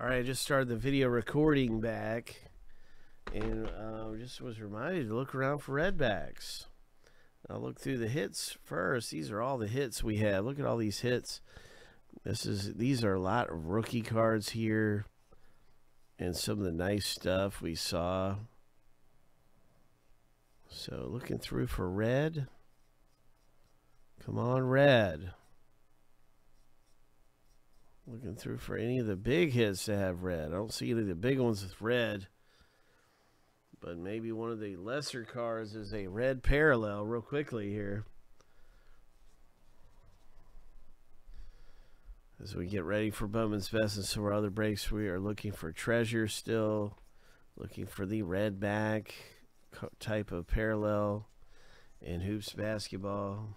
All right, I just started the video recording back, and uh, just was reminded to look around for redbacks. I'll look through the hits first. These are all the hits we have. Look at all these hits. This is these are a lot of rookie cards here, and some of the nice stuff we saw. So looking through for red. Come on, red. Looking through for any of the big hits to have red. I don't see any of the big ones with red. But maybe one of the lesser cards is a red parallel real quickly here. As we get ready for Bowman's Best and some other breaks, we are looking for treasure still. Looking for the red back type of parallel in hoops basketball.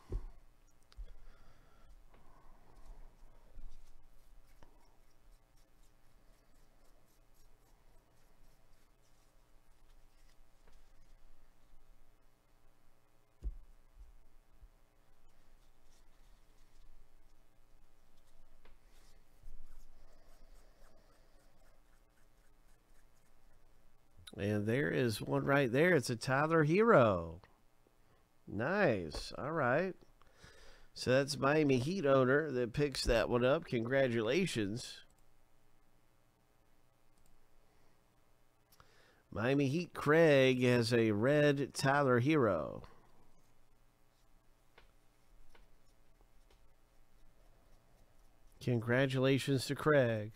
And there is one right there. It's a Tyler Herro. Nice. All right. So that's Miami Heat owner that picks that one up. Congratulations. Miami Heat Craig has a red Tyler Herro. Congratulations to Craig.